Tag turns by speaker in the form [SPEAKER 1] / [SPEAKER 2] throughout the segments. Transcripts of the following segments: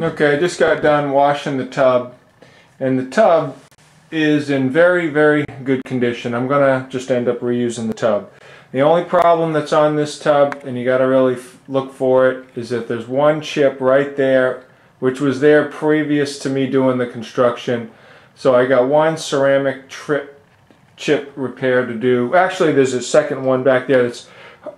[SPEAKER 1] Okay, I just got done washing the tub and the tub is in very very good condition. I'm gonna just end up reusing the tub. The only problem that's on this tub, and you gotta really look for it, is that there's one chip right there which was there previous to me doing the construction. So I got one ceramic trip chip repair to do. Actually, there's a second one back there that's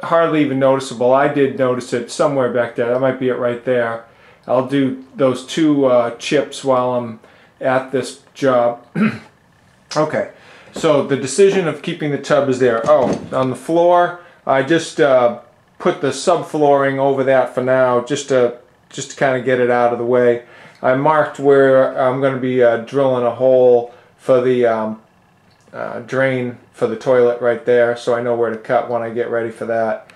[SPEAKER 1] hardly even noticeable. I did notice it somewhere back there. That might be it right there. I'll do those two uh, chips while I'm at this job. okay, so the decision of keeping the tub is there. Oh, on the floor, I just uh, put the subflooring over that for now, just to just to kind of get it out of the way. I marked where I'm going to be uh, drilling a hole for the um, uh, drain for the toilet right there, so I know where to cut when I get ready for that.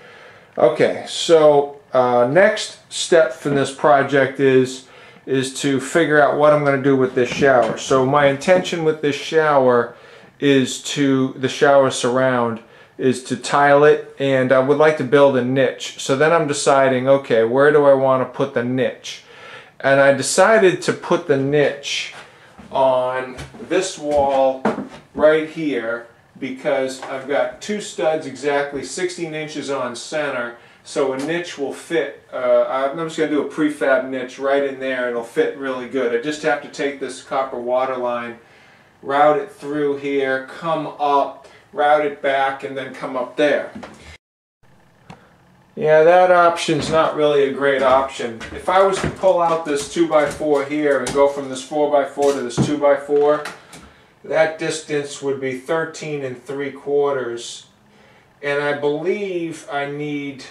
[SPEAKER 1] Okay, so uh, next step from this project is is to figure out what I'm going to do with this shower. So my intention with this shower is to, the shower surround, is to tile it and I would like to build a niche. So then I'm deciding, okay, where do I want to put the niche? And I decided to put the niche on this wall right here because I've got two studs exactly 16 inches on center so a niche will fit, uh, I'm just going to do a prefab niche right in there and it'll fit really good. I just have to take this copper water line, route it through here, come up, route it back, and then come up there. Yeah, that option's not really a great option. If I was to pull out this 2x4 here and go from this 4x4 to this 2x4, that distance would be 13 and 3 quarters. And I believe I need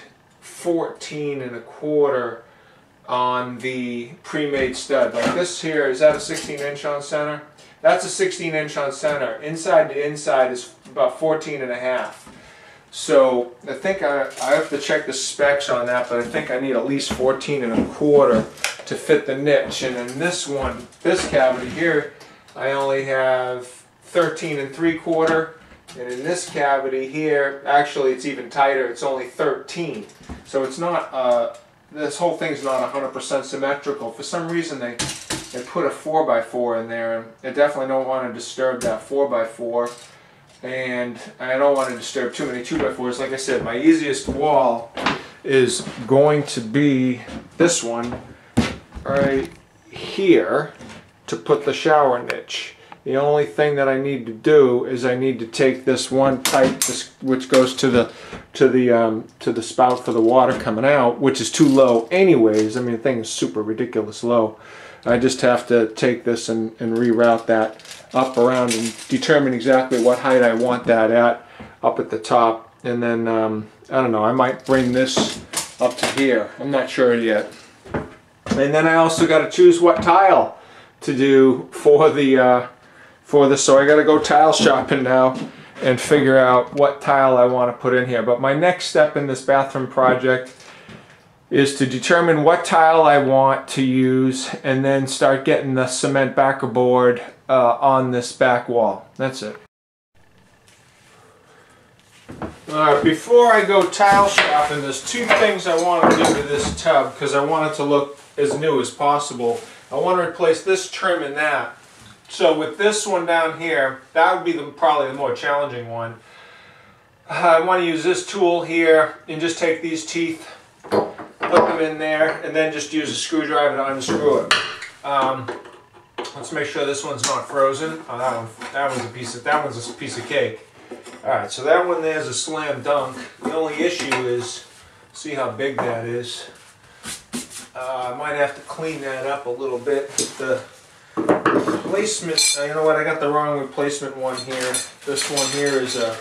[SPEAKER 1] 14 and a quarter on the pre-made stud. Like this here, is that a 16 inch on center? That's a 16 inch on center. Inside to inside is about 14 and a half. So I think I, I have to check the specs on that, but I think I need at least 14 and a quarter to fit the niche. And in this one, this cavity here, I only have 13 and three quarter. And in this cavity here, actually it's even tighter, it's only 13. So it's not, uh, this whole thing's not 100% symmetrical. For some reason they, they put a 4x4 in there, and I definitely don't want to disturb that 4x4. And I don't want to disturb too many 2x4s. Like I said, my easiest wall is going to be this one right here to put the shower niche. The only thing that I need to do is I need to take this one pipe, which goes to the to the um, to the spout for the water coming out, which is too low anyways. I mean, the thing is super ridiculous low. I just have to take this and, and reroute that up around and determine exactly what height I want that at up at the top. And then, um, I don't know, I might bring this up to here. I'm not sure yet. And then I also got to choose what tile to do for the uh, for this. So I got to go tile shopping now and figure out what tile I want to put in here. But my next step in this bathroom project is to determine what tile I want to use and then start getting the cement backer board uh, on this back wall. That's it. Alright, before I go tile shopping, there's two things I want to do to this tub because I want it to look as new as possible. I want to replace this trim and that. So with this one down here, that would be the, probably the more challenging one. I want to use this tool here and just take these teeth, put them in there, and then just use a screwdriver to unscrew it. Um, let's make sure this one's not frozen. Oh, that one, that one's a piece of that one's a piece of cake. All right, so that one there's a slam dunk. The only issue is, see how big that is. Uh, I might have to clean that up a little bit. The replacement, uh, you know what, I got the wrong replacement one here. This one here is a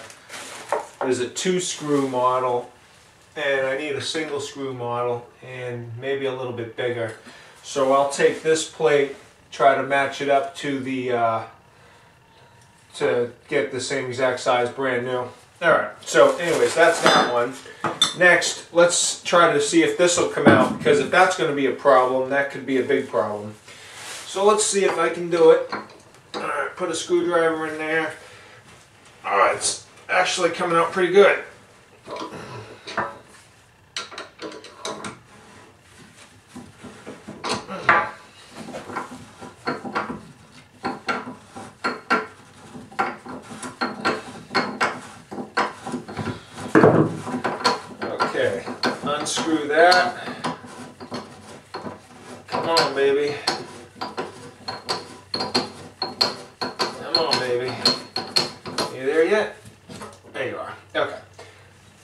[SPEAKER 1] is a two screw model and I need a single screw model and maybe a little bit bigger. So I'll take this plate, try to match it up to the uh, to get the same exact size brand new. Alright, so anyways, that's that one. Next, let's try to see if this will come out because if that's going to be a problem, that could be a big problem. So let's see if I can do it. Alright, put a screwdriver in there. Alright, it's actually coming out pretty good. that. Come on, baby. Come on, baby. You there yet? There you are. Okay.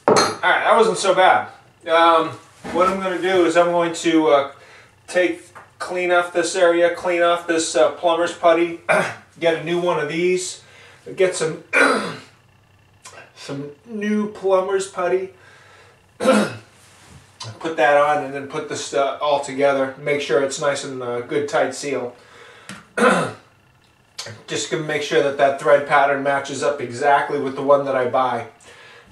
[SPEAKER 1] Alright, that wasn't so bad. Um, what I'm going to do is I'm going to uh, take, clean off this area, clean off this uh, plumber's putty, get a new one of these, get some some new plumber's putty, put that on, and then put this uh, all together. Make sure it's nice and uh, good tight seal. Just gonna make sure that that thread pattern matches up exactly with the one that I buy.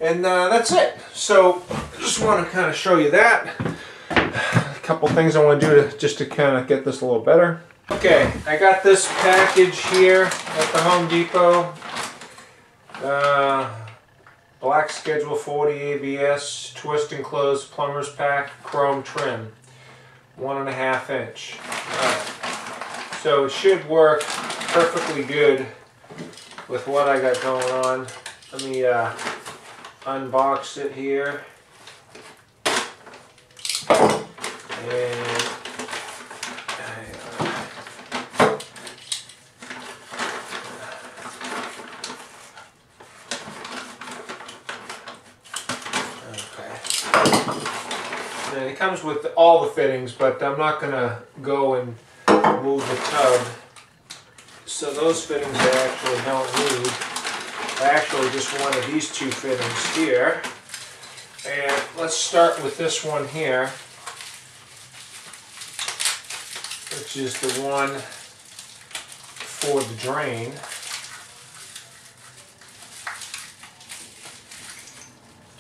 [SPEAKER 1] And uh, that's it. So I just want to kind of show you that. A couple things I want to do to just to kind of get this a little better. Okay, I got this package here at the Home Depot. Uh, black Schedule 40 ABS twist and close plumber's pack chrome trim. One and a half inch. Right. So it should work perfectly good with what I got going on. Let me uh, unbox it here. And uh, And it comes with all the fittings, but I'm not going to go and move the tub. So those fittings I actually don't need. Actually just wanted these two fittings here. And let's start with this one here, which is the one for the drain.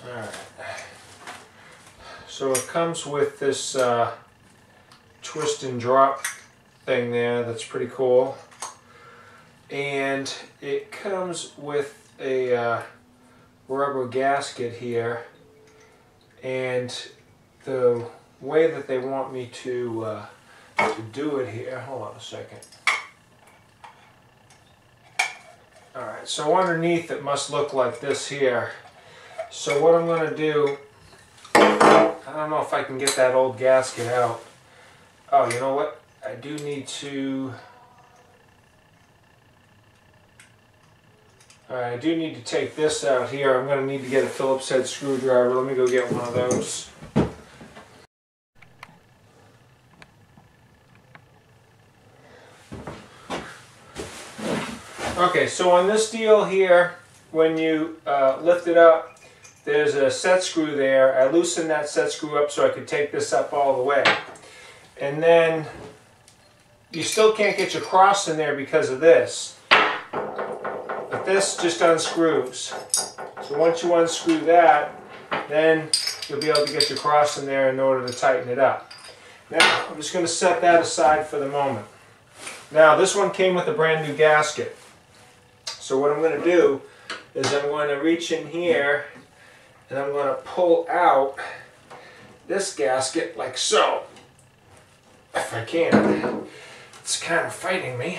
[SPEAKER 1] Alright. So it comes with this uh, twist and drop thing there that's pretty cool. And it comes with a uh, rubber gasket here. And the way that they want me to, uh, to do it here, hold on a second. Alright, so underneath it must look like this here. So what I'm going to do I don't know if I can get that old gasket out. Oh, you know what? I do need to... I do need to take this out here. I'm going to need to get a Phillips head screwdriver. Let me go get one of those. Okay, so on this deal here, when you uh, lift it up, there's a set screw there. I loosened that set screw up so I could take this up all the way. And then you still can't get your cross in there because of this. This just unscrews. So once you unscrew that, then you'll be able to get your cross in there in order to tighten it up. Now, I'm just going to set that aside for the moment. Now, this one came with a brand new gasket. So what I'm going to do is I'm going to reach in here and I'm going to pull out this gasket like so if I can it's kind of fighting me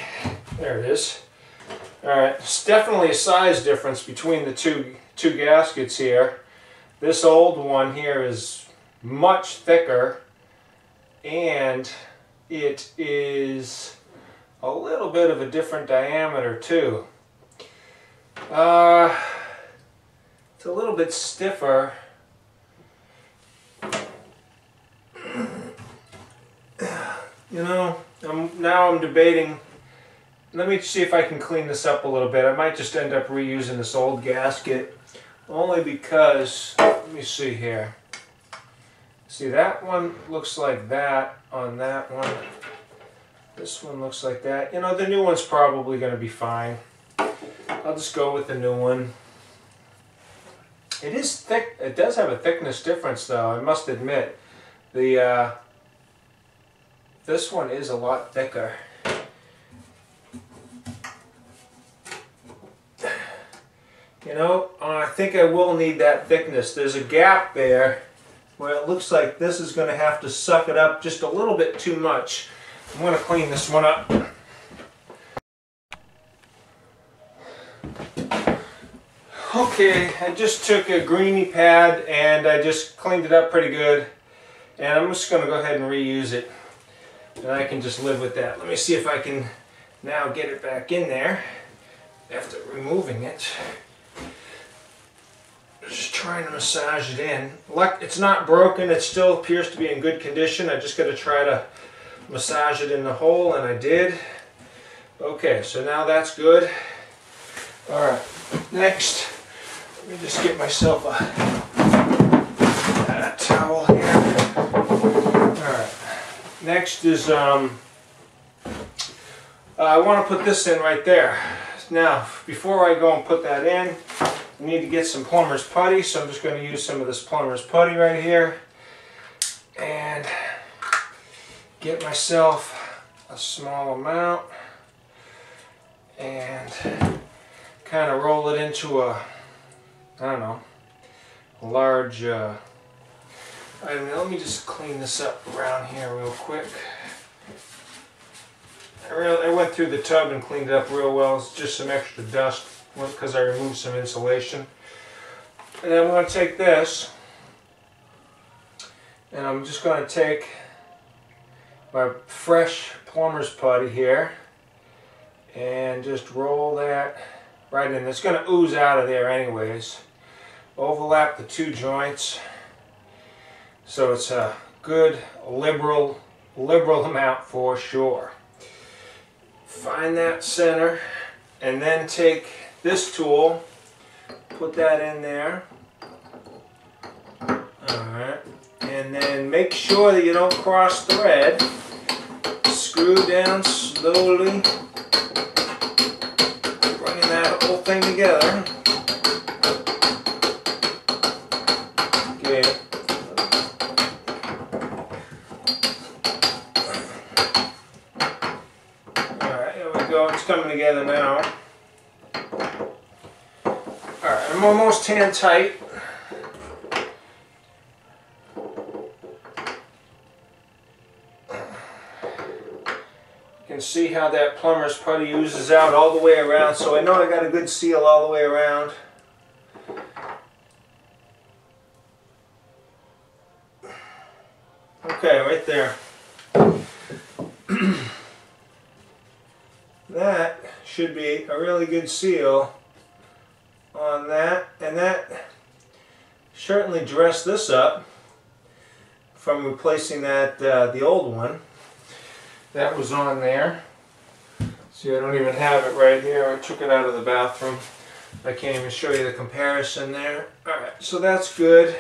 [SPEAKER 1] there it is alright it's definitely a size difference between the two two gaskets here this old one here is much thicker and it is a little bit of a different diameter too uh, it's a little bit stiffer. You know, I'm, now I'm debating, let me see if I can clean this up a little bit. I might just end up reusing this old gasket, only because, let me see here. See, that one looks like that on that one. This one looks like that. You know, the new one's probably going to be fine. I'll just go with the new one. It is thick. It does have a thickness difference, though. I must admit, the uh, this one is a lot thicker. You know, uh, I think I will need that thickness. There's a gap there where it looks like this is going to have to suck it up just a little bit too much. I'm going to clean this one up. Okay, I just took a greeny pad and I just cleaned it up pretty good. And I'm just going to go ahead and reuse it. And I can just live with that. Let me see if I can now get it back in there after removing it. Just trying to massage it in. It's not broken, it still appears to be in good condition. I just got to try to massage it in the hole, and I did. Okay, so now that's good. Alright, next, let me just get myself a, a towel here. Alright, next is, um, uh, I want to put this in right there. Now, before I go and put that in, I need to get some plumber's putty, so I'm just going to use some of this plumber's putty right here. And get myself a small amount and kind of roll it into a, I don't know, large, uh, let me just clean this up around here real quick. I, really, I went through the tub and cleaned it up real well. It's just some extra dust because I removed some insulation. And I'm going to take this and I'm just going to take my fresh plumber's putty here and just roll that right in. It's going to ooze out of there anyways. Overlap the two joints so it's a good liberal liberal amount for sure. Find that center and then take this tool, put that in there. Alright. And then make sure that you don't cross thread. Screw down slowly. Bringing that whole thing together. Hand tight. You can see how that plumber's putty oozes out all the way around, so I know I got a good seal all the way around. Okay, right there. that should be a really good seal on that and that certainly dress this up from replacing that uh, the old one. That was on there. See I don't even have it right here. I took it out of the bathroom. I can't even show you the comparison there. Alright so that's good.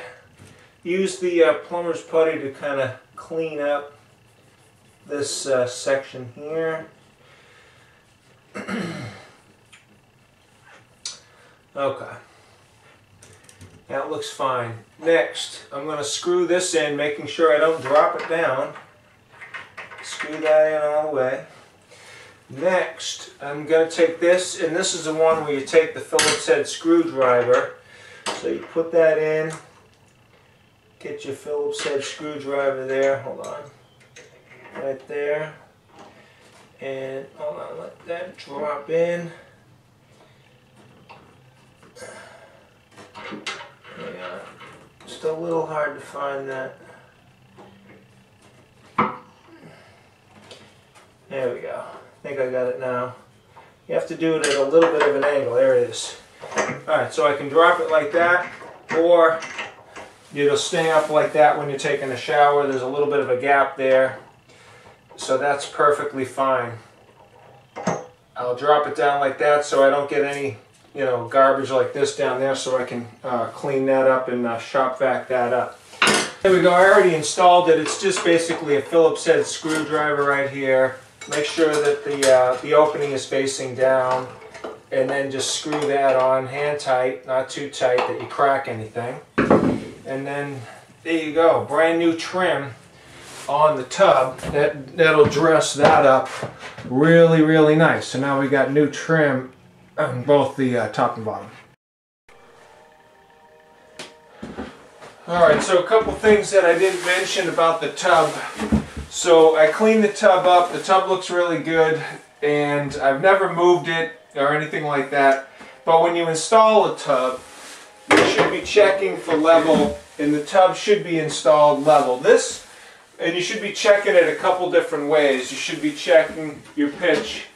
[SPEAKER 1] Use the uh, plumber's putty to kind of clean up this uh, section here. Okay. That looks fine. Next, I'm going to screw this in, making sure I don't drop it down. Screw that in all the way. Next, I'm going to take this, and this is the one where you take the Phillips head screwdriver. So you put that in, get your Phillips head screwdriver there, hold on, right there. And hold on, let that drop in. Yeah, just a little hard to find that. There we go. I think I got it now. You have to do it at a little bit of an angle. There it is. Alright, so I can drop it like that, or it'll stay up like that when you're taking a shower. There's a little bit of a gap there. So that's perfectly fine. I'll drop it down like that so I don't get any you know, garbage like this down there so I can uh, clean that up and uh, shop vac that up. There we go, I already installed it. It's just basically a Phillips head screwdriver right here. Make sure that the, uh, the opening is facing down and then just screw that on hand tight, not too tight that you crack anything. And then there you go, brand new trim on the tub that that'll dress that up really really nice so now we got new trim on both the uh, top and bottom. Alright, so a couple things that I didn't mention about the tub. So I cleaned the tub up, the tub looks really good, and I've never moved it or anything like that. But when you install a tub, you should be checking for level, and the tub should be installed level. This and you should be checking it a couple different ways. You should be checking your pitch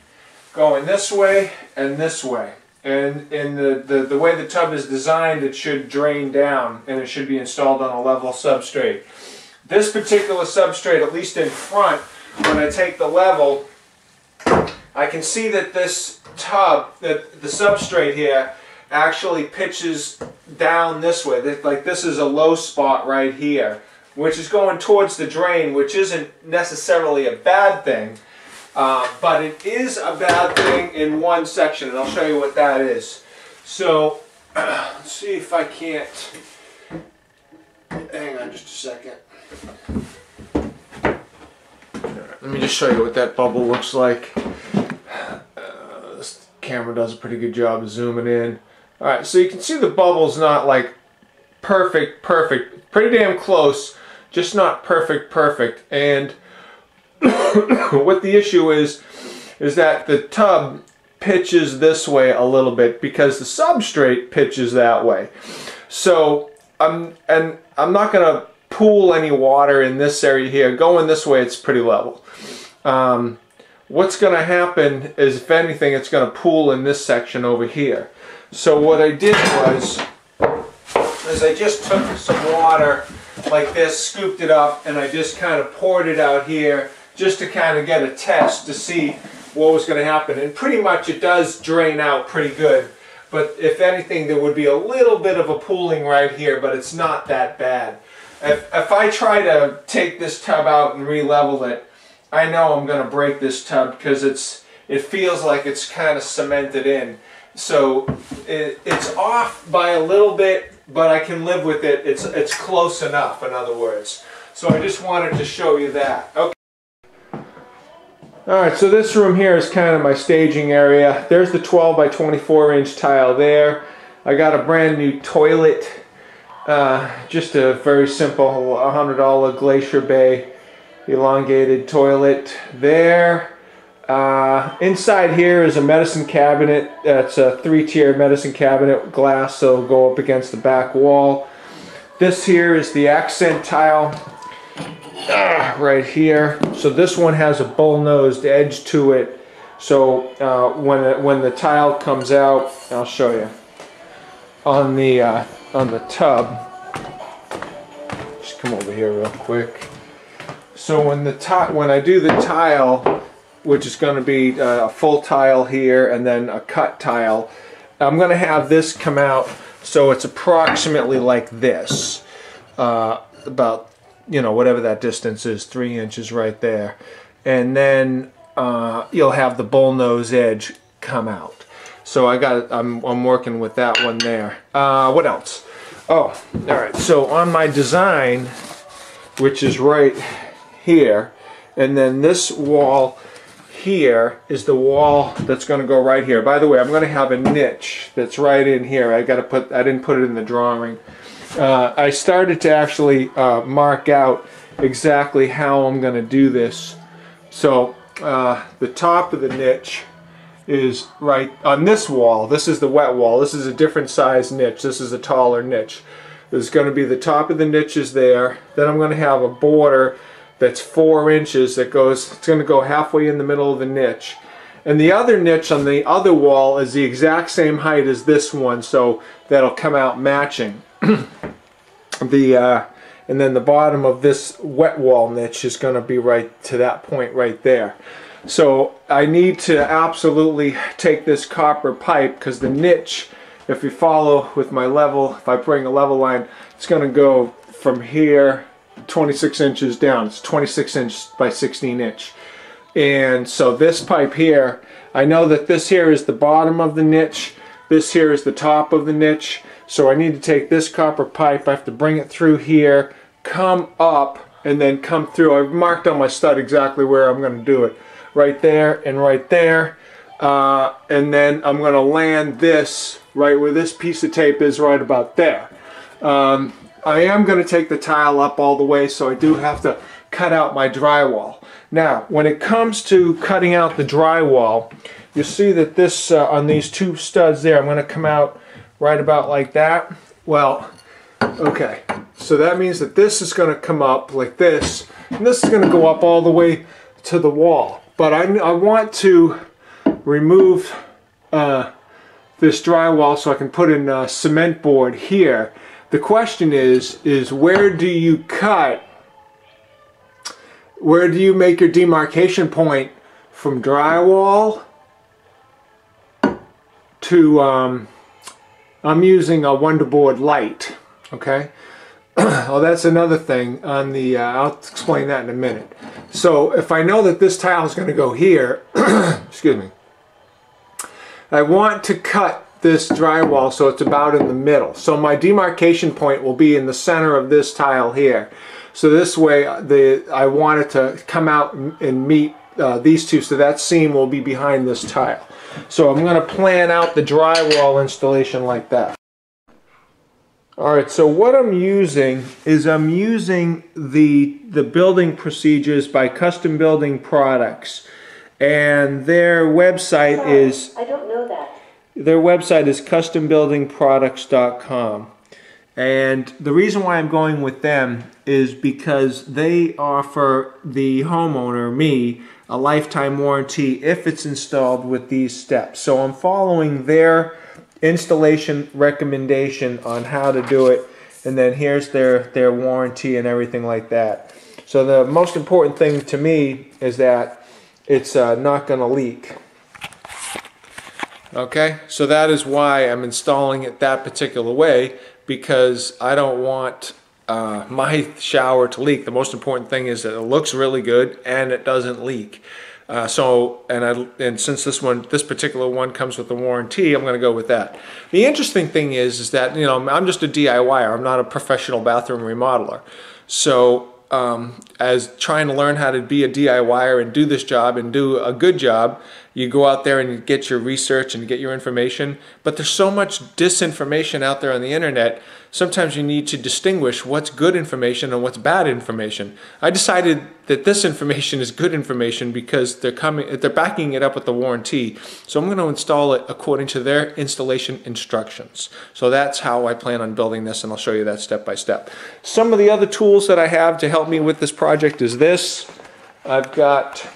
[SPEAKER 1] going this way and this way. And in the, the, the way the tub is designed, it should drain down and it should be installed on a level substrate. This particular substrate, at least in front, when I take the level, I can see that this tub, that the substrate here, actually pitches down this way. Like this is a low spot right here, which is going towards the drain, which isn't necessarily a bad thing. Uh, but it is a bad thing in one section, and I'll show you what that is. So, let's see if I can't. Hang on just a second. Let me just show you what that bubble looks like. Uh, this camera does a pretty good job of zooming in. Alright, so you can see the bubble's not like perfect, perfect. Pretty damn close, just not perfect, perfect. And what the issue is, is that the tub pitches this way a little bit because the substrate pitches that way. So I'm and I'm not going to pool any water in this area here. Going this way, it's pretty level. Um, what's going to happen is, if anything, it's going to pool in this section over here. So what I did was, is I just took some water like this, scooped it up, and I just kind of poured it out here just to kind of get a test to see what was going to happen. And pretty much it does drain out pretty good. But if anything, there would be a little bit of a pooling right here, but it's not that bad. If, if I try to take this tub out and re-level it, I know I'm going to break this tub because it's it feels like it's kind of cemented in. So it, it's off by a little bit, but I can live with it. It's, it's close enough, in other words. So I just wanted to show you that. Okay. Alright, so this room here is kind of my staging area. There's the 12 by 24 inch tile there. I got a brand new toilet. Uh, just a very simple $100 Glacier Bay elongated toilet there. Uh, inside here is a medicine cabinet. That's a three-tier medicine cabinet glass, so go up against the back wall. This here is the accent tile uh, right here. So this one has a bull-nosed edge to it. So uh, when it, when the tile comes out, I'll show you on the uh, on the tub. Just come over here real quick. So when the when I do the tile, which is going to be uh, a full tile here and then a cut tile, I'm going to have this come out so it's approximately like this, uh, about you know, whatever that distance is, three inches right there. And then uh, you'll have the bullnose edge come out. So I got, I'm, I'm working with that one there. Uh, what else? Oh, all right. So on my design, which is right here, and then this wall here is the wall that's going to go right here. By the way, I'm going to have a niche that's right in here. I got to put, I didn't put it in the drawing uh, I started to actually uh, mark out exactly how I'm going to do this. So uh, the top of the niche is right on this wall. This is the wet wall. This is a different size niche. This is a taller niche. There's going to be the top of the niche is there. Then I'm going to have a border that's four inches that goes, it's going to go halfway in the middle of the niche. And the other niche on the other wall is the exact same height as this one, so that'll come out matching. the uh, and then the bottom of this wet wall niche is going to be right to that point right there. So I need to absolutely take this copper pipe because the niche, if you follow with my level, if I bring a level line, it's going to go from here 26 inches down. It's 26 inch by 16 inch. And so this pipe here, I know that this here is the bottom of the niche. This here is the top of the niche. So I need to take this copper pipe, I have to bring it through here, come up, and then come through. I've marked on my stud exactly where I'm going to do it. Right there and right there. Uh, and then I'm going to land this right where this piece of tape is right about there. Um, I am going to take the tile up all the way so I do have to cut out my drywall. Now when it comes to cutting out the drywall you see that this uh, on these two studs there I'm going to come out right about like that. Well, Okay, so that means that this is going to come up like this, and this is going to go up all the way to the wall. But I, I want to remove uh, this drywall so I can put in a cement board here. The question is, is where do you cut, where do you make your demarcation point from drywall to, um, I'm using a WonderBoard Lite, okay? well, that's another thing on the, uh, I'll explain that in a minute. So if I know that this tile is going to go here, excuse me, I want to cut this drywall so it's about in the middle. So my demarcation point will be in the center of this tile here. So this way uh, the I want it to come out and meet uh, these two so that seam will be behind this tile. So I'm going to plan out the drywall installation like that. Alright, so what I'm using is I'm using the, the building procedures by Custom Building Products. And their website
[SPEAKER 2] Sorry,
[SPEAKER 1] is
[SPEAKER 2] I don't know that.
[SPEAKER 1] their website is custombuildingproducts.com. And the reason why I'm going with them is because they offer the homeowner, me, a lifetime warranty if it's installed with these steps. So I'm following their installation recommendation on how to do it. And then here's their, their warranty and everything like that. So the most important thing to me is that it's uh, not going to leak. Okay, so that is why I'm installing it that particular way because I don't want uh, my shower to leak. The most important thing is that it looks really good and it doesn't leak. Uh, so, and I, and since this one, this particular one comes with a warranty, I'm going to go with that. The interesting thing is, is that you know I'm just a DIYer. I'm not a professional bathroom remodeler. So, um, as trying to learn how to be a DIYer and do this job and do a good job, you go out there and get your research and get your information. But there's so much disinformation out there on the internet. Sometimes you need to distinguish what's good information and what's bad information. I decided that this information is good information because they're coming, they're backing it up with the warranty. So I'm going to install it according to their installation instructions. So that's how I plan on building this, and I'll show you that step by step. Some of the other tools that I have to help me with this project is this. I've got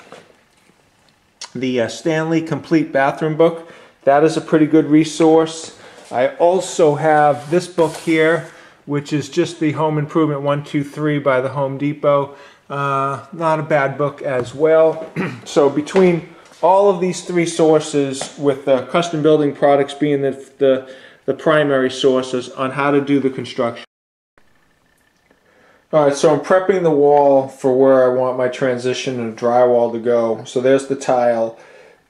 [SPEAKER 1] the uh, Stanley Complete Bathroom Book. That is a pretty good resource. I also have this book here, which is just the Home Improvement 123 by the Home Depot. Uh, not a bad book as well. so between all of these three sources, with uh, custom building products being the, the, the primary sources on how to do the construction. Alright, so I'm prepping the wall for where I want my transition and drywall to go. So there's the tile.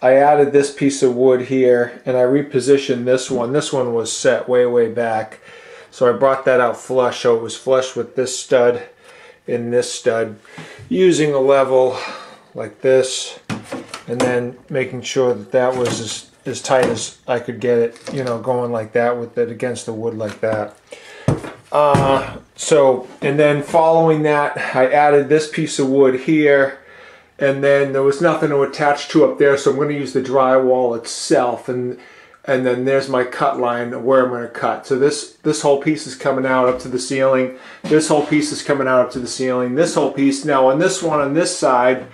[SPEAKER 1] I added this piece of wood here and I repositioned this one. This one was set way, way back. So I brought that out flush so it was flush with this stud and this stud using a level like this and then making sure that that was as, as tight as I could get it, you know, going like that with it against the wood like that. Uh, so, and then following that, I added this piece of wood here, and then there was nothing to attach to up there, so I'm going to use the drywall itself, and and then there's my cut line where I'm going to cut. So this this whole piece is coming out up to the ceiling. This whole piece is coming out up to the ceiling. This whole piece. Now on this one, on this side,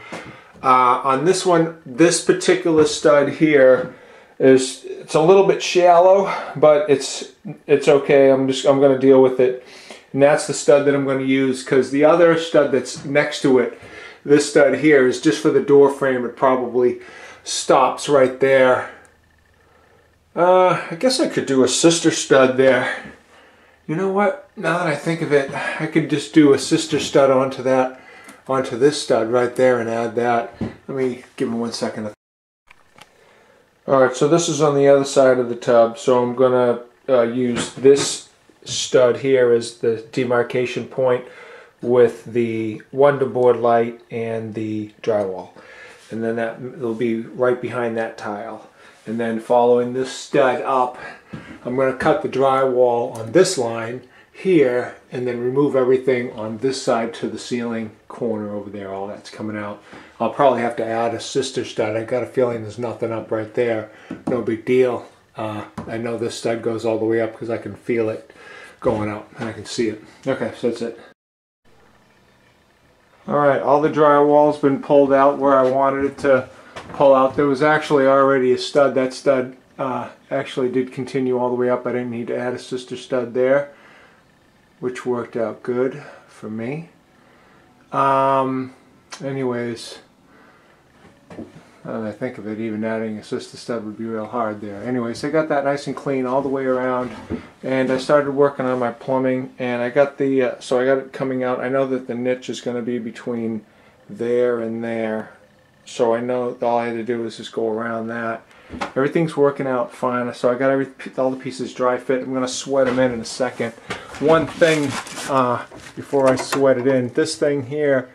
[SPEAKER 1] uh, on this one, this particular stud here is it's a little bit shallow, but it's it's okay. I'm just I'm going to deal with it. And that's the stud that I'm going to use because the other stud that's next to it, this stud here is just for the door frame. It probably stops right there. Uh, I guess I could do a sister stud there. You know what? Now that I think of it, I could just do a sister stud onto that, onto this stud right there and add that. Let me give me one second. Alright, so this is on the other side of the tub, so I'm going to uh, use this stud here as the demarcation point with the WonderBoard Lite and the drywall. And then that will be right behind that tile. And then following this stud up, I'm going to cut the drywall on this line here and then remove everything on this side to the ceiling corner over there. All that's coming out. I'll probably have to add a sister stud. I got a feeling there's nothing up right there. No big deal. Uh, I know this stud goes all the way up because I can feel it. going out and I can see it. Okay, so that's it. Alright, all the drywall's been pulled out where I wanted it to pull out. There was actually already a stud. That stud uh, actually did continue all the way up. I didn't need to add a sister stud there, which worked out good for me. Um, anyways, that I think of it, even adding a sister stud would be real hard there. Anyways, I got that nice and clean all the way around, and I started working on my plumbing, and I got the, uh, so I got it coming out. I know that the niche is going to be between there and there, so I know all I had to do was just go around that. Everything's working out fine, so I got every, all the pieces dry fit. I'm going to sweat them in in a second. One thing uh, before I sweat it in, this thing here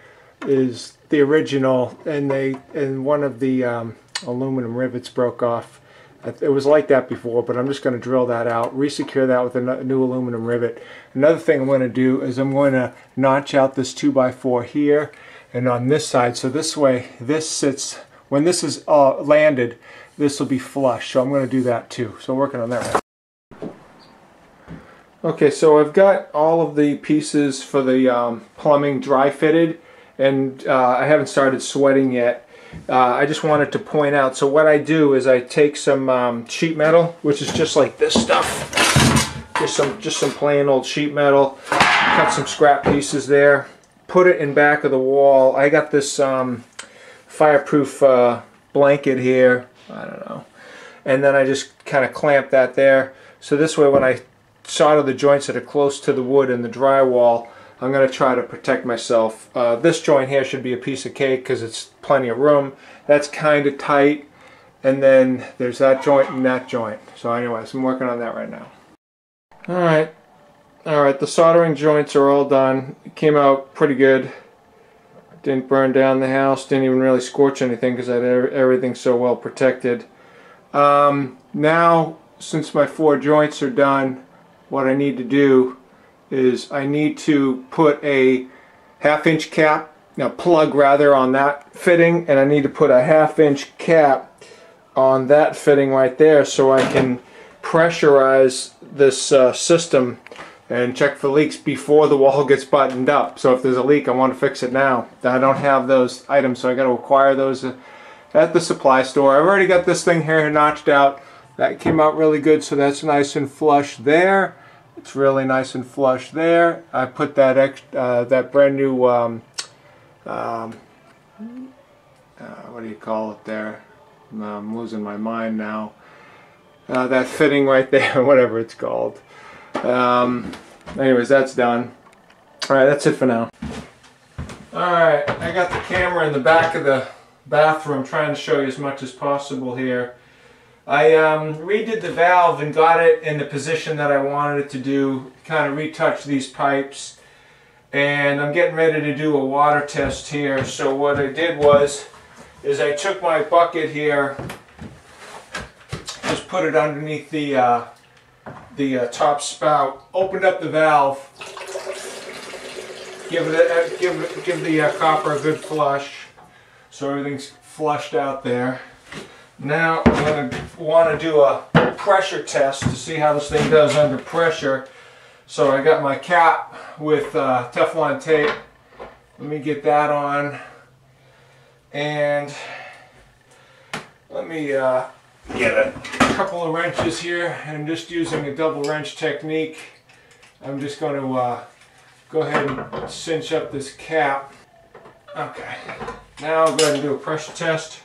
[SPEAKER 1] is the original, and they and one of the um, aluminum rivets broke off. It was like that before, but I'm just going to drill that out, resecure that with a new aluminum rivet. Another thing I'm going to do is I'm going to notch out this 2x4 here and on this side. So this way, this sits, when this is uh, landed, this will be flush. So I'm going to do that too. So I'm working on that right Okay, so I've got all of the pieces for the um, plumbing dry fitted and uh, I haven't started sweating yet. Uh, I just wanted to point out, so what I do is I take some um, sheet metal, which is just like this stuff, just some, just some plain old sheet metal, cut some scrap pieces there, put it in back of the wall. I got this um, fireproof uh, blanket here, I don't know, and then I just kind of clamp that there. So this way when I solder the joints that are close to the wood and the drywall, I'm going to try to protect myself. Uh, this joint here should be a piece of cake because it's plenty of room. That's kind of tight. And then there's that joint and that joint. So anyways, I'm working on that right now. Alright. Alright, the soldering joints are all done. It came out pretty good. Didn't burn down the house. Didn't even really scorch anything because I had everything so well protected. Um, now, since my four joints are done, what I need to do is I need to put a half inch cap, now plug rather on that fitting and I need to put a half inch cap on that fitting right there so I can pressurize this uh, system and check for leaks before the wall gets buttoned up. So if there's a leak I want to fix it now. I don't have those items so I got to acquire those uh, at the supply store. I've already got this thing here notched out. That came out really good so that's nice and flush there. It's really nice and flush there. I put that ex uh, that brand new um, um, uh, what do you call it there? I'm losing my mind now. Uh, that fitting right there, whatever it's called. Um, anyways, that's done. Alright, that's it for now. Alright, I got the camera in the back of the bathroom trying to show you as much as possible here. I um, redid the valve and got it in the position that I wanted it to do, kind of retouch these pipes. And I'm getting ready to do a water test here. So what I did was, is I took my bucket here, just put it underneath the, uh, the uh, top spout, opened up the valve, give, it a, give, give the uh, copper a good flush so everything's flushed out there. Now I'm going to want to do a pressure test to see how this thing does under pressure. So I got my cap with uh, Teflon tape. Let me get that on. And let me uh, get a couple of wrenches here. I'm just using a double wrench technique. I'm just going to uh, go ahead and cinch up this cap. Okay. Now I'll go ahead and do a pressure test.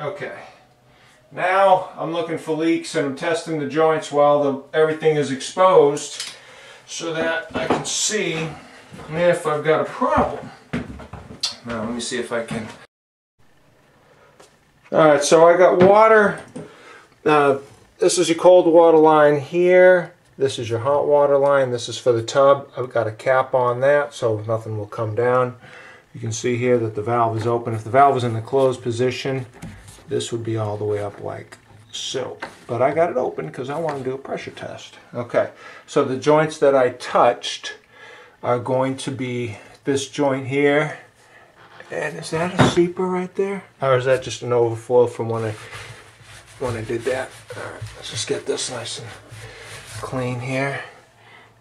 [SPEAKER 1] Okay. Now I'm looking for leaks and I'm testing the joints while the, everything is exposed so that I can see if I've got a problem. Now let me see if I can. Alright, so I got water. Uh, this is your cold water line here. This is your hot water line. This is for the tub. I've got a cap on that so nothing will come down. You can see here that the valve is open. If the valve is in the closed position, this would be all the way up like so. But I got it open because I want to do a pressure test. Okay, so the joints that I touched are going to be this joint here. And is that a seeper right there? Or is that just an overflow from when I when I did that? All right, let's just get this nice and clean here.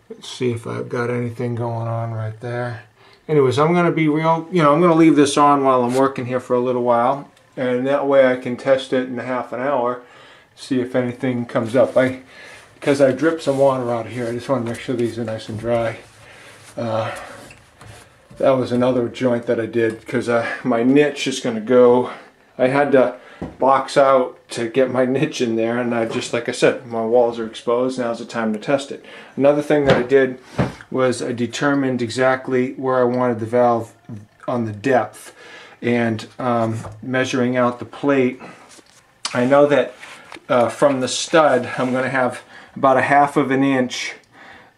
[SPEAKER 1] Let's see if I've got anything going on right there. Anyways, I'm going to be real, you know, I'm going to leave this on while I'm working here for a little while. And that way I can test it in half an hour, see if anything comes up. I, Because I dripped some water out of here, I just want to make sure these are nice and dry. Uh, that was another joint that I did because uh, my niche is going to go. I had to box out to get my niche in there and I just like I said my walls are exposed now's the time to test it another thing that I did was I determined exactly where I wanted the valve on the depth and um, measuring out the plate. I know that uh, from the stud I'm going to have about a half of an inch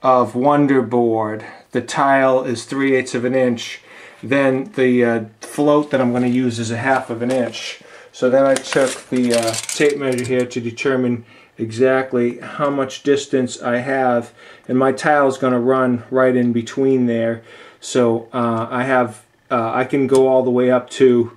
[SPEAKER 1] of Wonderboard the tile is 3 eighths of an inch. Then the uh, float that I'm going to use is a half of an inch. So then I took the uh, tape measure here to determine exactly how much distance I have and my tile is going to run right in between there. So uh, I have uh, I can go all the way up to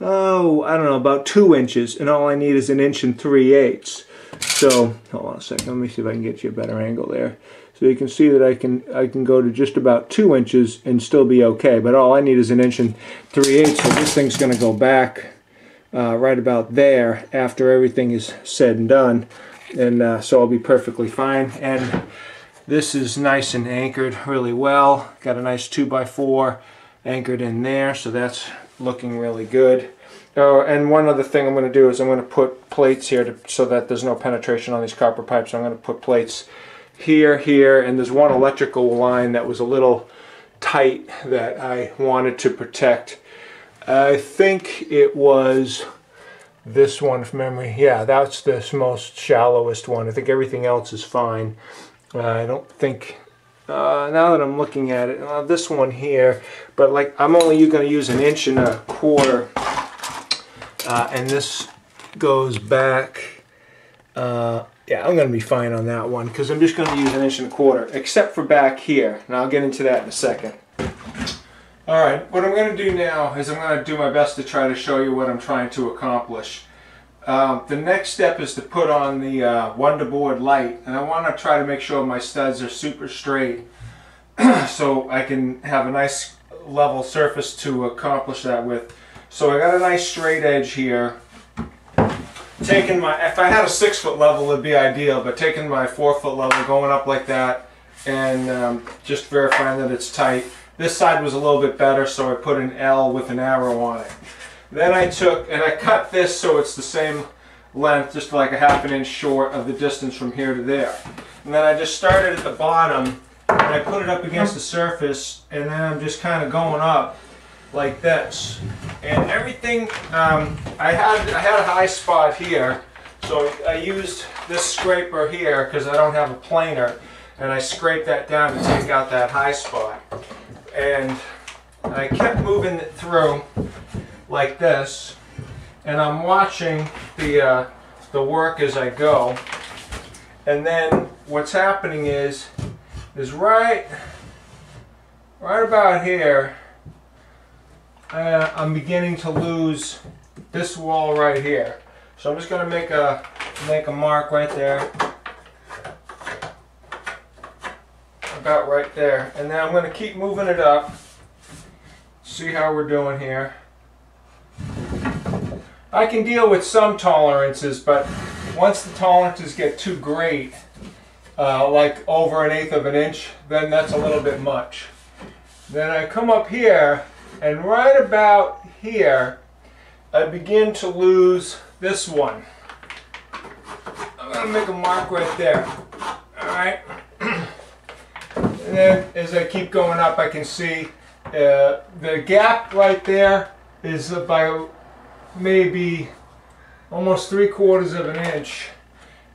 [SPEAKER 1] oh I don't know about two inches and all I need is an inch and three eighths so hold on a second let me see if I can get you a better angle there so you can see that I can I can go to just about two inches and still be okay but all I need is an inch and three eighths so this thing's gonna go back uh, right about there after everything is said and done. And uh, so I'll be perfectly fine. And this is nice and anchored really well. Got a nice 2x4 anchored in there, so that's looking really good. Oh, and one other thing I'm going to do is I'm going to put plates here to, so that there's no penetration on these copper pipes. I'm going to put plates here, here, and there's one electrical line that was a little tight that I wanted to protect I think it was this one from memory. Yeah, that's the most shallowest one. I think everything else is fine. Uh, I don't think, uh, now that I'm looking at it, uh, this one here, but like I'm only going to use an inch and a quarter. Uh, and this goes back, uh, yeah, I'm going to be fine on that one because I'm just going to use an inch and a quarter, except for back here. And I'll get into that in a second. Alright, what I'm going to do now is I'm going to do my best to try to show you what I'm trying to accomplish. Um, the next step is to put on the uh, WonderBoard Lite and I want to try to make sure my studs are super straight so I can have a nice level surface to accomplish that with. So I got a nice straight edge here. Taking my, if I had a six foot level it'd be ideal, but taking my four foot level going up like that and um, just verifying that it's tight. This side was a little bit better, so I put an L with an arrow on it. Then I took, and I cut this so it's the same length, just like a half an inch short of the distance from here to there. And then I just started at the bottom, and I put it up against the surface, and then I'm just kind of going up like this. And everything, um, I, had, I had a high spot here, so I used this scraper here, because I don't have a planer, and I scraped that down to take out that high spot and I kept moving it through like this and I'm watching the uh, the work as I go and then what's happening is is right right about here uh, I'm beginning to lose this wall right here so I'm just gonna make a make a mark right there about right there. And then I'm going to keep moving it up. See how we're doing here. I can deal with some tolerances, but once the tolerances get too great, uh, like over an eighth of an inch, then that's a little bit much. Then I come up here, and right about here, I begin to lose this one. I'm going to make a mark right there. All right. And then as I keep going up, I can see uh, the gap right there is about maybe almost three quarters of an inch.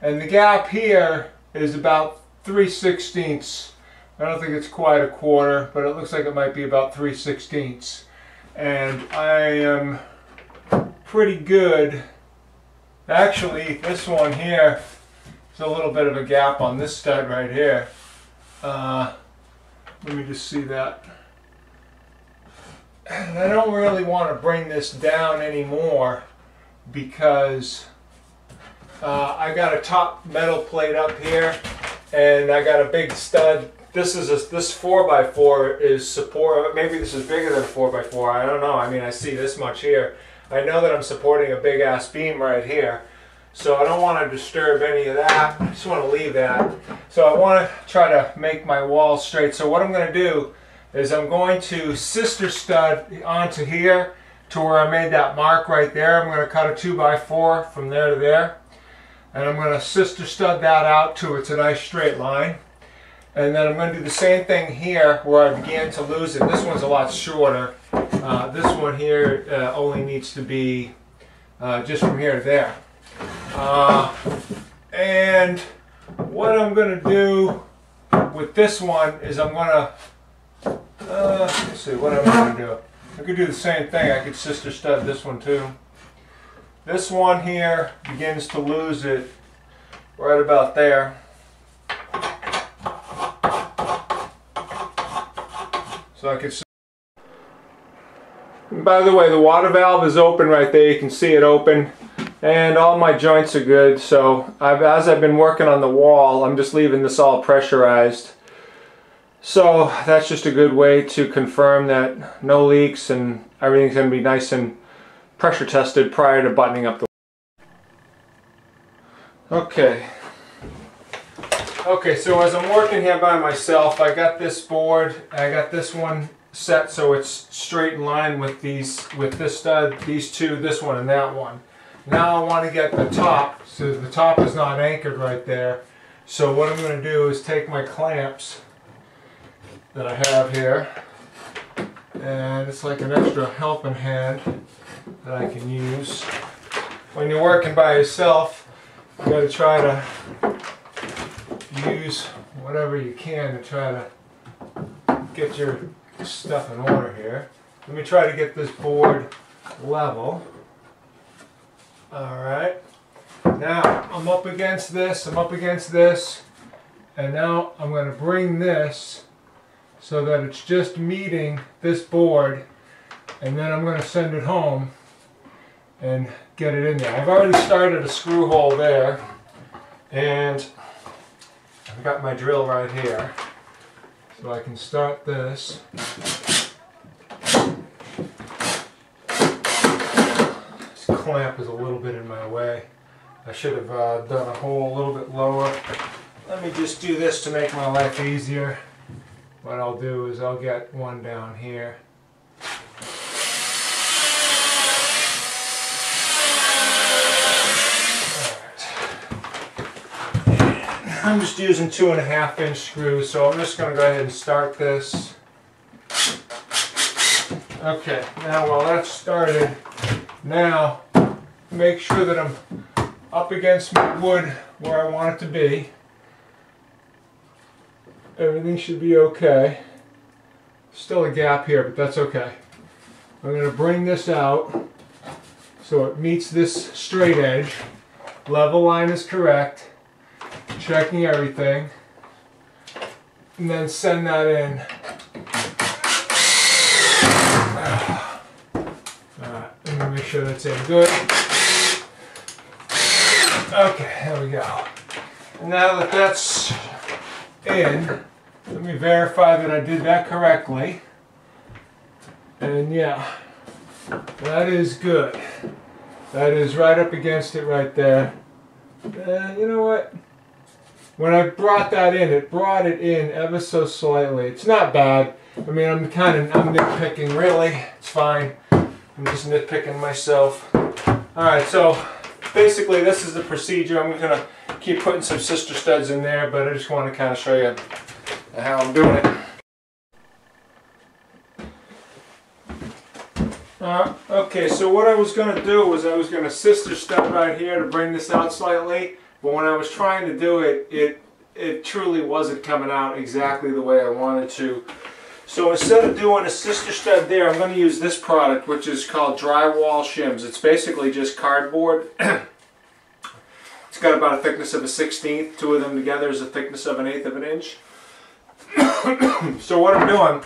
[SPEAKER 1] And the gap here is about 3 sixteenths. I don't think it's quite a quarter, but it looks like it might be about 3 sixteenths. And I am pretty good. Actually, this one here is a little bit of a gap on this stud right here. Uh, let me just see that. And I don't really want to bring this down anymore because uh, I got a top metal plate up here and I got a big stud. This is a, this four by four is support. Maybe this is bigger than four by four. I don't know. I mean, I see this much here. I know that I'm supporting a big ass beam right here. So I don't want to disturb any of that. I just want to leave that. So I want to try to make my wall straight. So what I'm going to do is I'm going to sister stud onto here to where I made that mark right there. I'm going to cut a 2 by 4 from there to there. And I'm going to sister stud that out to it's a nice straight line. And then I'm going to do the same thing here where I began to lose it. This one's a lot shorter. Uh, this one here uh, only needs to be uh, just from here to there. Uh, and what I'm going to do with this one is I'm going to, let's see, what am I going to do? I could do the same thing. I could sister stud this one too. This one here begins to lose it right about there. So I could. By the way, the water valve is open right there. You can see it open. And all my joints are good. So I've, as I've been working on the wall, I'm just leaving this all pressurized. So that's just a good way to confirm that no leaks and everything's going to be nice and pressure tested prior to buttoning up the Okay. Okay, so as I'm working here by myself, I got this board, I got this one set so it's straight in line with these, with this stud, these two, this one and that one. Now I want to get the top, so the top is not anchored right there. So what I'm going to do is take my clamps that I have here, and it's like an extra helping hand that I can use. When you're working by yourself, you got to try to use whatever you can to try to get your stuff in order here. Let me try to get this board level. Alright. Now, I'm up against this, I'm up against this, and now I'm going to bring this so that it's just meeting this board, and then I'm going to send it home and get it in there. I've already started a screw hole there, and I've got my drill right here. So I can start this. This clamp is a little bit in my way. I should have uh, done a hole a little bit lower. Let me just do this to make my life easier. What I'll do is I'll get one down here. I'm just using two and a half inch screws, so I'm just going to go ahead and start this. Okay, now while that's started, now make sure that I'm up against my wood where I want it to be. Everything should be okay. Still a gap here, but that's okay. I'm going to bring this out so it meets this straight edge. Level line is correct checking everything, and then send that in. Alright, let me make sure that's in good. Okay, there we go. Now that that's in, let me verify that I did that correctly. And yeah, that is good. That is right up against it right there. And you know what? when I brought that in, it brought it in ever so slightly. It's not bad. I mean, I'm kind of, I'm nitpicking, really. It's fine. I'm just nitpicking myself. Alright, so basically this is the procedure. I'm going to keep putting some sister studs in there, but I just want to kind of show you how I'm doing it. Uh, okay, so what I was going to do was I was going to sister stud right here to bring this out slightly. But when I was trying to do it, it, it truly wasn't coming out exactly the way I wanted to. So instead of doing a sister stud there, I'm going to use this product, which is called Drywall Shims. It's basically just cardboard. it's got about a thickness of a 16th. Two of them together is a thickness of an eighth of an inch. so what I'm doing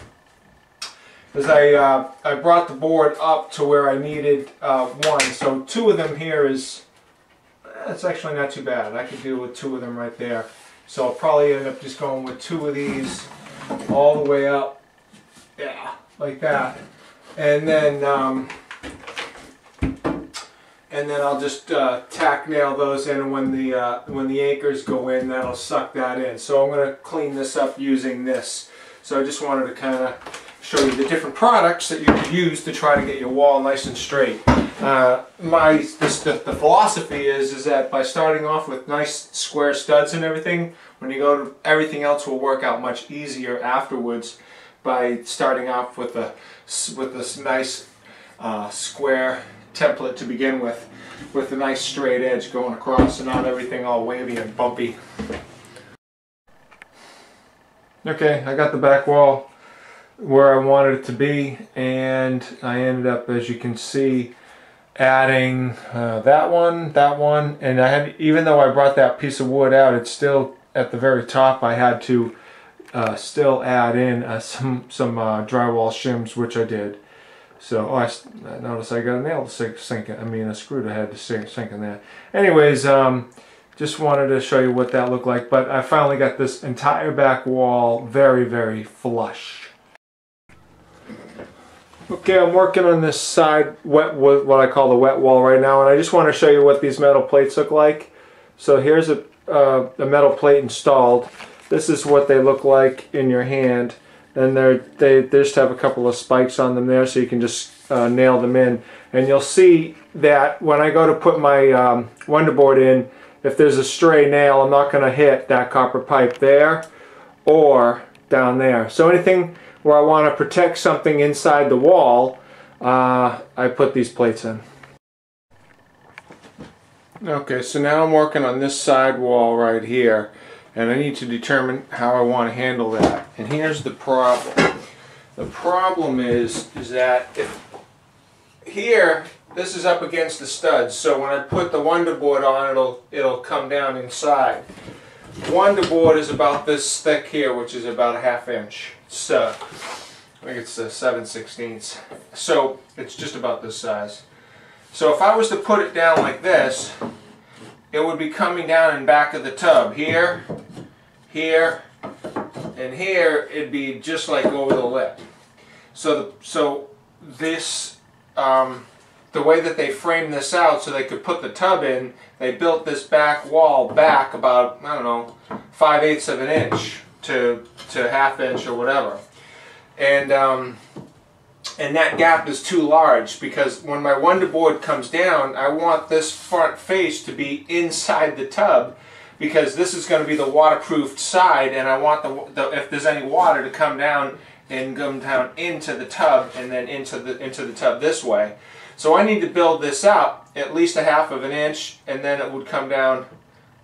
[SPEAKER 1] is I, uh, I brought the board up to where I needed uh, one. So two of them here is it's actually not too bad. I could deal with two of them right there. So I'll probably end up just going with two of these all the way up. Yeah, like that. And then, um, and then I'll just uh, tack nail those in and when the uh, when the anchors go in that'll suck that in. So I'm going to clean this up using this. So I just wanted to kind of show you the different products that you could use to try to get your wall nice and straight. Uh, my this, the, the philosophy is is that by starting off with nice square studs and everything when you go to everything else will work out much easier afterwards by starting off with a with this nice uh, square template to begin with with a nice straight edge going across and not everything all wavy and bumpy. Okay, I got the back wall where I wanted it to be and I ended up as you can see adding uh, that one, that one, and I had even though I brought that piece of wood out it's still at the very top I had to uh, still add in uh, some some uh, drywall shims which I did so, oh, I, I noticed I got a nail to sink, sink I mean a screw to head to sink, sink in there. Anyways, um, just wanted to show you what that looked like, but I finally got this entire back wall very, very flush. Okay, I'm working on this side, wet, what I call the wet wall right now, and I just want to show you what these metal plates look like. So here's a, uh, a metal plate installed. This is what they look like in your hand and they're, they, they just have a couple of spikes on them there so you can just uh, nail them in. And you'll see that when I go to put my um, Wonderboard in, if there's a stray nail, I'm not going to hit that copper pipe there or down there. So anything where I want to protect something inside the wall, uh, I put these plates in. Okay, so now I'm working on this side wall right here and I need to determine how I want to handle that. And here's the problem. The problem is, is that if here, this is up against the studs, so when I put the Wonderboard on, it'll, it'll come down inside. Wonderboard is about this thick here, which is about a half inch. So, I think it's uh, 7 sixteenths. So, it's just about this size. So if I was to put it down like this, it would be coming down in back of the tub here, here, and here it'd be just like over the lip. So, the, so this, um, the way that they framed this out so they could put the tub in, they built this back wall back about, I don't know, 5 eighths of an inch to, to half inch or whatever. And um, and that gap is too large because when my Wonderboard comes down I want this front face to be inside the tub because this is going to be the waterproofed side and I want the, the, if there's any water to come down and come down into the tub and then into the into the tub this way. So I need to build this up at least a half of an inch and then it would come down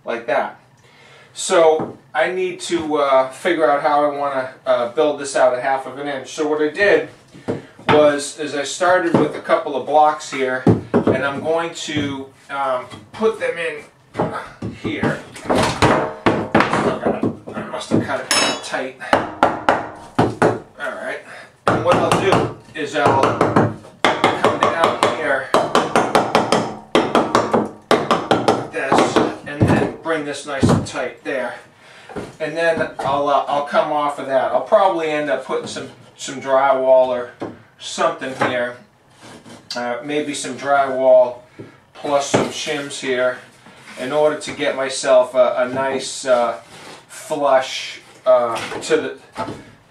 [SPEAKER 1] like that. So I need to uh, figure out how I want to uh, build this out a half of an inch. So what I did was is I started with a couple of blocks here and I'm going to um, put them in here. I must have cut it kind of tight. Alright. And what I'll do is I'll come down here like this and then bring this nice and tight there. And then I'll, uh, I'll come off of that. I'll probably end up putting some, some drywall or something here. Uh, maybe some drywall plus some shims here in order to get myself a, a nice uh, flush uh, to the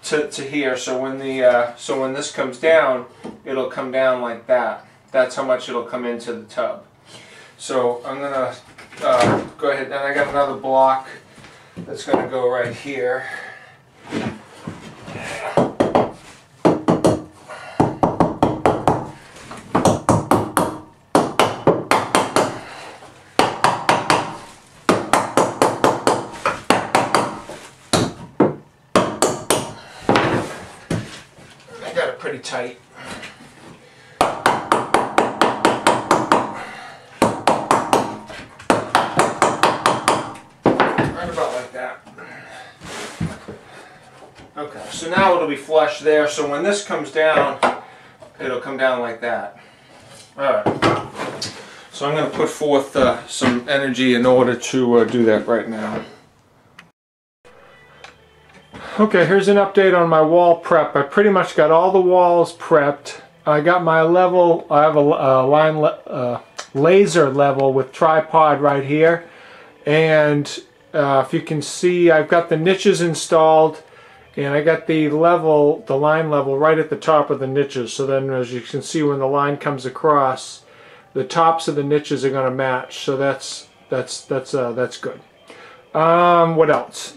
[SPEAKER 1] to, to here. So when the uh, so when this comes down it'll come down like that. That's how much it'll come into the tub. So I'm gonna uh, go ahead. And I got another block that's gonna go right here tight. Right about like that. Okay, so now it'll be flush there, so when this comes down, it'll come down like that. Alright. So I'm going to put forth uh, some energy in order to uh, do that right now. Okay, here's an update on my wall prep. I pretty much got all the walls prepped. I got my level, I have a line le uh, laser level with tripod right here. And uh, if you can see, I've got the niches installed and I got the level, the line level right at the top of the niches. So then as you can see when the line comes across, the tops of the niches are going to match. So that's that's that's uh, that's good. Um, what else?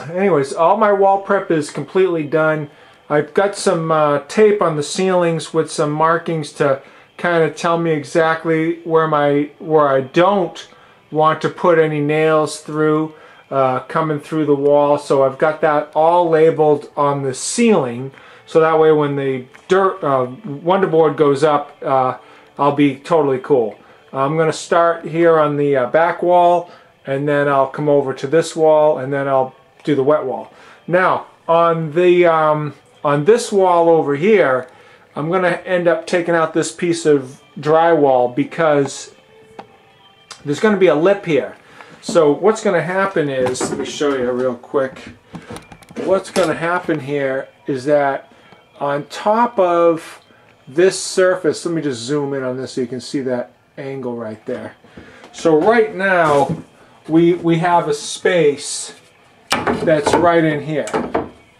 [SPEAKER 1] Anyways, all my wall prep is completely done. I've got some uh, tape on the ceilings with some markings to kind of tell me exactly where my where I don't want to put any nails through uh, coming through the wall. So I've got that all labeled on the ceiling. So that way when the dirt uh, Wonderboard goes up, uh, I'll be totally cool. I'm going to start here on the uh, back wall and then I'll come over to this wall and then I'll do the wet wall. Now on the um, on this wall over here I'm going to end up taking out this piece of drywall because there's going to be a lip here. So what's going to happen is, let me show you real quick. What's going to happen here is that on top of this surface, let me just zoom in on this so you can see that angle right there. So right now, we, we have a space that's right in here.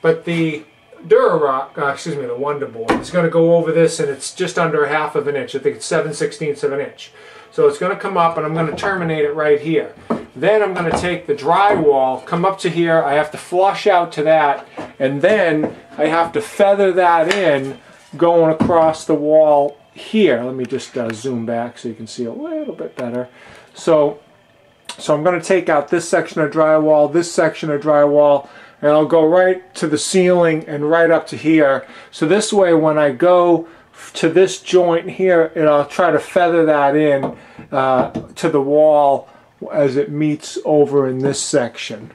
[SPEAKER 1] But the Durarock, uh, excuse me, the Wonderboard, is going to go over this and it's just under half of an inch. I think it's 7 sixteenths of an inch. So it's going to come up and I'm going to terminate it right here. Then I'm going to take the drywall, come up to here, I have to flush out to that, and then I have to feather that in going across the wall here. Let me just uh, zoom back so you can see a little bit better. So, so I'm going to take out this section of drywall, this section of drywall, and I'll go right to the ceiling and right up to here. So this way when I go to this joint here and I'll try to feather that in uh, to the wall as it meets over in this section.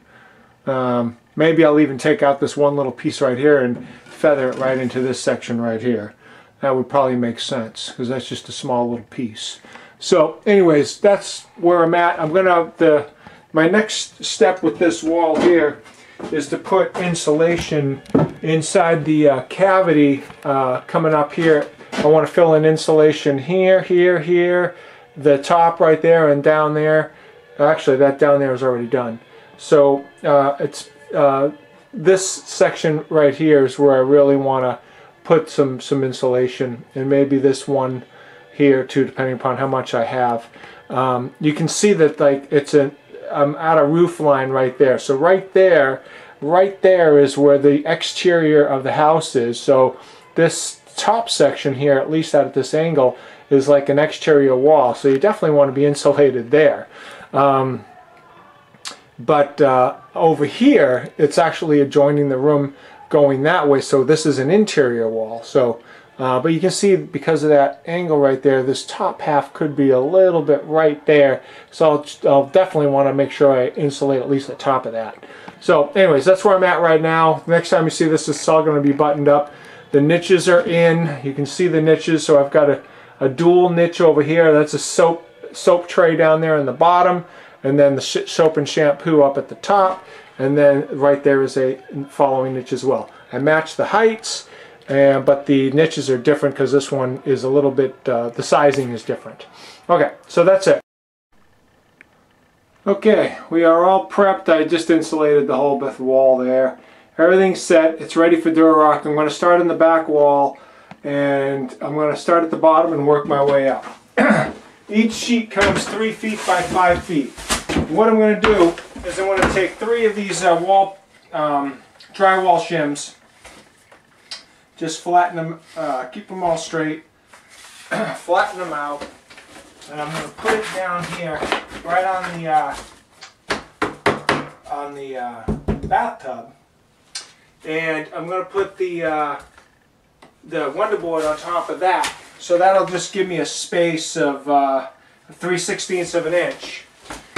[SPEAKER 1] Um, maybe I'll even take out this one little piece right here and feather it right into this section right here. That would probably make sense because that's just a small little piece. So anyways, that's where I'm at. I'm gonna, the my next step with this wall here is to put insulation inside the uh, cavity uh, coming up here. I want to fill in insulation here, here, here, the top right there and down there. Actually, that down there is already done. So uh, it's uh, this section right here is where I really want to put some some insulation, and maybe this one here too, depending upon how much I have. Um, you can see that like it's a I'm at a roof line right there. So right there, right there is where the exterior of the house is. So this top section here, at least at this angle, is like an exterior wall. So you definitely want to be insulated there. Um, but uh, over here, it's actually adjoining the room going that way. So this is an interior wall. So, uh, but you can see because of that angle right there, this top half could be a little bit right there. So I'll, I'll definitely want to make sure I insulate at least the top of that. So anyways, that's where I'm at right now. Next time you see this, it's all going to be buttoned up. The niches are in. You can see the niches. So I've got a, a dual niche over here. That's a soap soap tray down there in the bottom and then the soap and shampoo up at the top and then right there is a following niche as well. I match the heights and, but the niches are different because this one is a little bit, uh, the sizing is different. Okay, so that's it. Okay, we are all prepped. I just insulated the whole wall there. Everything's set. It's ready for Durarock. I'm going to start in the back wall and I'm going to start at the bottom and work my way up. Each sheet comes three feet by five feet. What I'm going to do is I'm going to take three of these uh, wall um, drywall shims, just flatten them, uh, keep them all straight, flatten them out, and I'm going to put it down here, right on the uh, on the uh, bathtub, and I'm going to put the uh, the Wonderboard on top of that. So that'll just give me a space of uh, 3 16ths of an inch.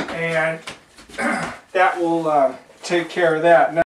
[SPEAKER 1] And that will uh, take care of that. Now,